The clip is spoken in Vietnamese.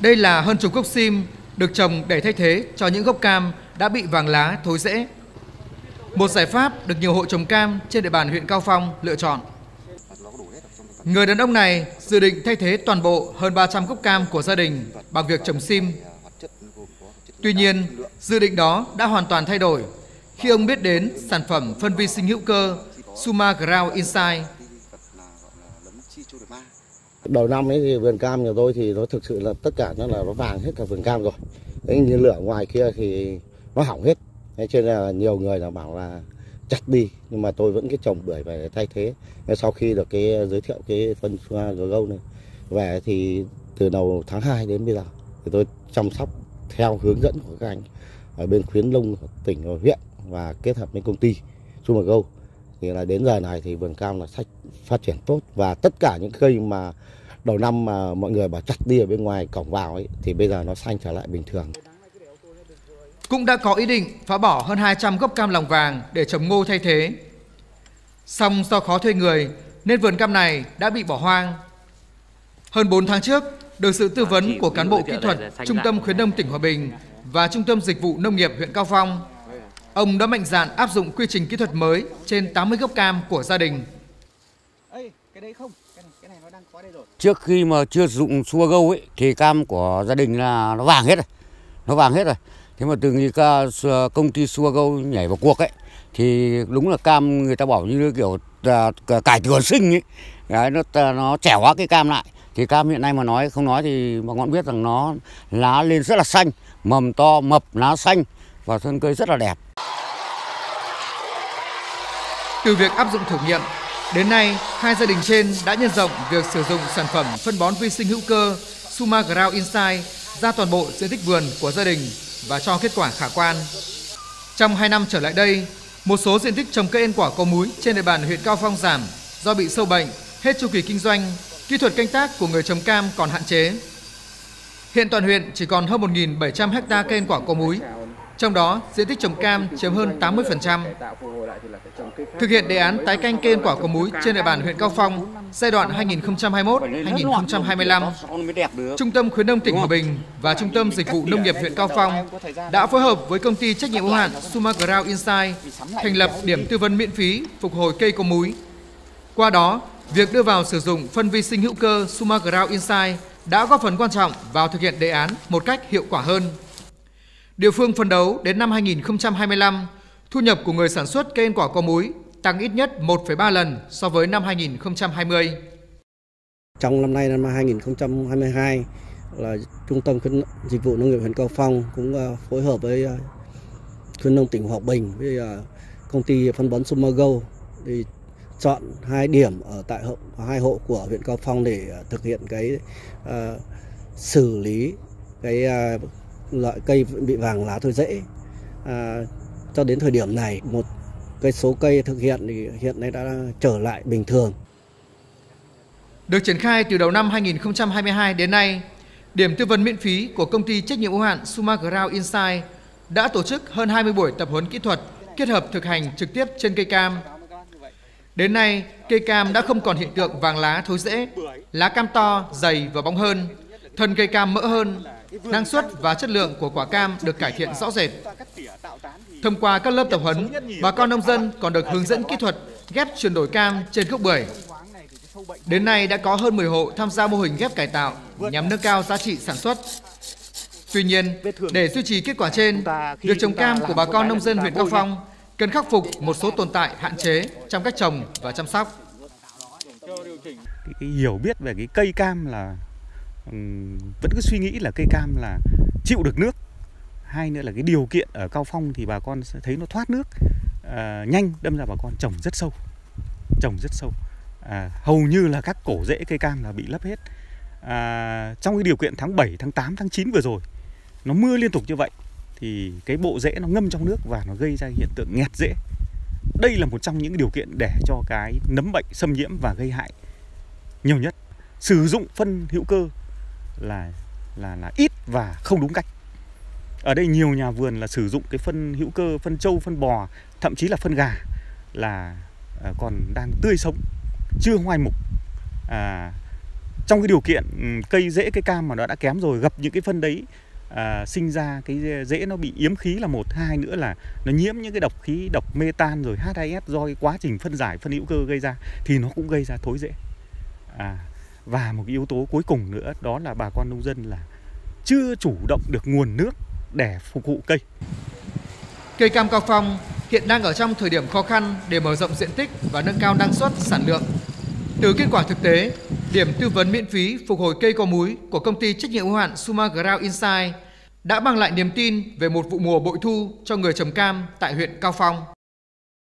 Đây là hơn chục gốc sim được trồng để thay thế cho những gốc cam đã bị vàng lá thối rễ. Một giải pháp được nhiều hộ trồng cam trên địa bàn huyện Cao Phong lựa chọn. Người đàn ông này dự định thay thế toàn bộ hơn 300 gốc cam của gia đình bằng việc trồng sim. Tuy nhiên, dự định đó đã hoàn toàn thay đổi khi ông biết đến sản phẩm phân vi sinh hữu cơ Suma Ground Insight. Đầu năm ấy thì vườn cam nhà tôi thì nó thực sự là tất cả nó là nó vàng hết cả vườn cam rồi. Đấy, như lửa ngoài kia thì nó hỏng hết. Thế cho nên là nhiều người là bảo là chặt đi nhưng mà tôi vẫn cái trồng bưởi về thay thế. Sau khi được cái giới thiệu cái phân Suma Ground này về thì từ đầu tháng 2 đến bây giờ thì tôi chăm sóc theo hướng dẫn của các anh ở bên khuyến nông tỉnh và huyện và kết hợp với công ty Sumago thì là đến giờ này thì vườn cam là sách phát triển tốt và tất cả những cây mà đầu năm mà mọi người bảo chặt đi ở bên ngoài cổng vào ấy thì bây giờ nó xanh trở lại bình thường. Cũng đã có ý định phá bỏ hơn 200 gốc cam lòng vàng để trồng ngô thay thế. Song do khó thuê người nên vườn cam này đã bị bỏ hoang. Hơn 4 tháng trước, được sự tư vấn của cán bộ kỹ thuật Trung tâm khuyến nông tỉnh Hòa Bình và Trung tâm dịch vụ nông nghiệp huyện Cao Phong, ông đã mạnh dạn áp dụng quy trình kỹ thuật mới trên 80 gốc cam của gia đình. Trước khi mà chưa sử dụng Sugar ấy thì cam của gia đình là nó vàng hết rồi. Nó vàng hết rồi. Thế mà từ khi công ty Sugar nhảy vào cuộc ấy thì đúng là cam người ta bảo như kiểu cải thừa sinh ấy. Đấy, nó nó trẻ hóa cái cam lại thì cam hiện nay mà nói không nói thì bà con biết rằng nó lá lên rất là xanh mầm to mập lá xanh và thân cây rất là đẹp từ việc áp dụng thử nghiệm đến nay hai gia đình trên đã nhân rộng việc sử dụng sản phẩm phân bón vi sinh hữu cơ Suma Ground Insight ra toàn bộ diện tích vườn của gia đình và cho kết quả khả quan. Trong 2 năm trở lại đây, một số diện tích trồng cây ăn quả có múi trên địa bàn huyện Cao Phong giảm do bị sâu bệnh, hết chu kỳ kinh doanh kỹ thuật canh tác của người trồng cam còn hạn chế. Hiện toàn huyện chỉ còn hơn 1.700 ha cây ăn quả có múi, trong đó diện tích trồng cam chiếm hơn 80%. Thực hiện đề án tái canh cây ăn quả có múi trên địa bàn huyện Cao Phong giai đoạn 2021-2025, Trung tâm khuyến nông tỉnh Hòa Bình và Trung tâm dịch vụ nông nghiệp huyện Cao Phong đã phối hợp với công ty trách nhiệm hữu hạn Sumaground Insight thành lập điểm tư vấn miễn phí phục hồi cây có múi. Qua đó, Việc đưa vào sử dụng phân vi sinh hữu cơ Sumaground Insight đã góp phần quan trọng vào thực hiện đề án một cách hiệu quả hơn. Địa phương phấn đấu đến năm 2025, thu nhập của người sản xuất cây ăn quả có múi tăng ít nhất 1,3 lần so với năm 2020. Trong năm nay năm 2022 là Trung tâm khuyến dịch vụ nông nghiệp huyện Cao Phong cũng ờ, phối hợp với ờ, khuyến nông tỉnh Hòa Bình với ờ, công ty phân bón Sumago thì chọn hai điểm ở tại hộ hai hộ của huyện Cao Phong để thực hiện cái uh, xử lý cái uh, loại cây bị vàng lá thối rễ. À, cho đến thời điểm này một cái số cây thực hiện thì hiện nay đã trở lại bình thường. Được triển khai từ đầu năm 2022 đến nay, điểm tư vấn miễn phí của công ty trách nhiệm hữu hạn Sumaground Insight đã tổ chức hơn 20 buổi tập huấn kỹ thuật kết hợp thực hành trực tiếp trên cây cam Đến nay, cây cam đã không còn hiện tượng vàng lá thối rễ, lá cam to, dày và bóng hơn, thân cây cam mỡ hơn, năng suất và chất lượng của quả cam được cải thiện rõ rệt. Thông qua các lớp tập huấn, bà con nông dân còn được hướng dẫn kỹ thuật ghép chuyển đổi cam trên gốc bưởi. Đến nay đã có hơn 10 hộ tham gia mô hình ghép cải tạo nhằm nâng cao giá trị sản xuất. Tuy nhiên, để duy trì kết quả trên, việc trồng cam của bà con nông dân huyện Cao Phong cần khắc phục một số tồn tại hạn chế trong cách trồng và chăm sóc. Cái, cái hiểu biết về cái cây cam là vẫn cứ suy nghĩ là cây cam là chịu được nước. Hai nữa là cái điều kiện ở cao phong thì bà con sẽ thấy nó thoát nước à, nhanh, đâm ra bà con trồng rất sâu, trồng rất sâu. À, hầu như là các cổ rễ cây cam là bị lấp hết. À, trong cái điều kiện tháng 7, tháng 8, tháng 9 vừa rồi nó mưa liên tục như vậy thì cái bộ rễ nó ngâm trong nước và nó gây ra hiện tượng nghẹt rễ. Đây là một trong những điều kiện để cho cái nấm bệnh xâm nhiễm và gây hại nhiều nhất. Sử dụng phân hữu cơ là là là ít và không đúng cách. Ở đây nhiều nhà vườn là sử dụng cái phân hữu cơ, phân trâu, phân bò, thậm chí là phân gà là à, còn đang tươi sống, chưa hoai mục. À, trong cái điều kiện ừ, cây rễ cây cam mà nó đã kém rồi gặp những cái phân đấy à, sinh ra cái rễ nó bị yếm khí là một hai nữa là nó nhiễm những cái độc khí độc metan rồi H2S do cái quá trình phân giải phân hữu cơ gây ra thì nó cũng gây ra thối rễ à, và một cái yếu tố cuối cùng nữa đó là bà con nông dân là chưa chủ động được nguồn nước để phục vụ cây cây cam cao phong hiện đang ở trong thời điểm khó khăn để mở rộng diện tích và nâng cao năng suất sản lượng từ kết quả thực tế, điểm tư vấn miễn phí phục hồi cây có múi của công ty trách nhiệm hữu hạn Suma Ground Insight đã mang lại niềm tin về một vụ mùa bội thu cho người trồng cam tại huyện Cao Phong.